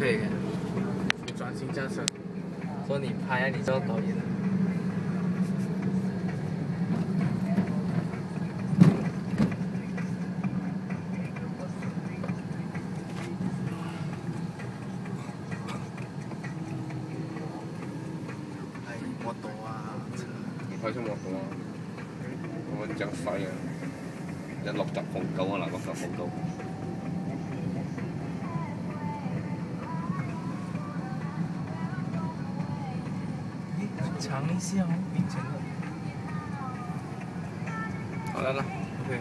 可以，你专心驾车。说你拍，你做导演。哎，摩托啊，车。開出摩托啊！我們講快啊！一六十放狗啊嗱，六十放狗。尝一下哦，以前的。好了啦，OK。